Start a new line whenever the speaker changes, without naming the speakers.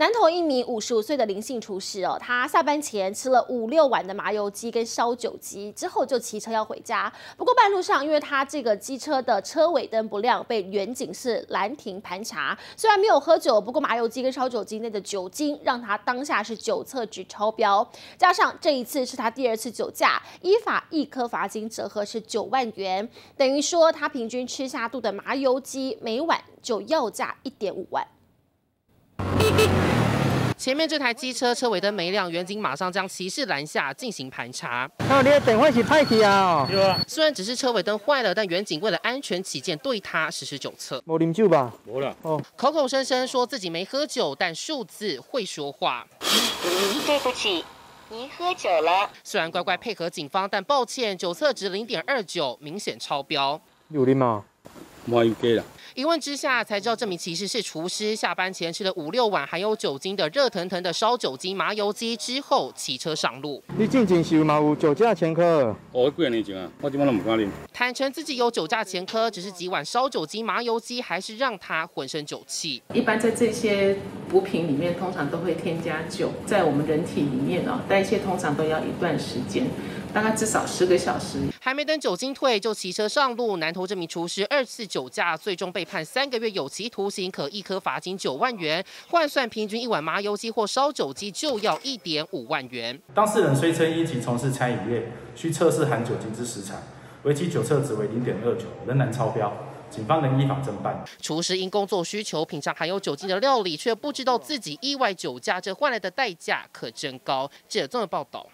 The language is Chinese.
南投一名五十五岁的林姓厨师哦，他下班前吃了五六碗的麻油鸡跟烧酒鸡，之后就骑车要回家。不过半路上，因为他这个机车的车尾灯不亮，被远警是拦停盘查。虽然没有喝酒，不过麻油鸡跟烧酒鸡内的酒精让他当下是酒测值超标，加上这一次是他第二次酒驾，依法一颗罚金折合是九万元，等于说他平均吃下肚的麻油鸡每晚就要价一点五万。
前面这台机车车尾灯没亮，远警马上将骑士拦下进行盘查。
那你的电话是派去啊？
对啊。虽然只是车尾灯坏了，但远警为了安全起见，对他实施酒测。
没啉酒吧？
没了。哦。口口声声说自己没喝酒，但数字会说话。对不起，您喝酒了。虽然乖乖配合警方，但抱歉，酒测值零点二九，明显超标。
有的吗？
没有给了。一问之下才知道，这名骑士是厨师，下班前吃了五六碗含有酒精的热腾腾的烧酒精麻油鸡之后，骑车上路。
你进前是有嘛有酒驾前科？
年前啊，我今晚都唔敢啉。
坦诚自己有酒驾前科，只是几碗烧酒精麻油鸡还是让他浑身酒气。
一般在这些补品里面，通常都会添加酒，在我们人体里面哦，代谢通常都要一段时间。大概至少十个小时，
还没等酒精退就骑车上路。南投这名厨师二次酒驾，最终被判三个月有期徒刑，可一颗罚金九万元，换算平均一碗麻油鸡或烧酒鸡就要一点五万元。
当事人虽称一级从事餐饮业，需测试含酒精之食材，为其酒测值为零点二九，仍然超标，警方能依法侦办。
厨师因工作需求品尝含有酒精的料理，却不知道自己意外酒驾，这换来的代价可真高。记者综合报道。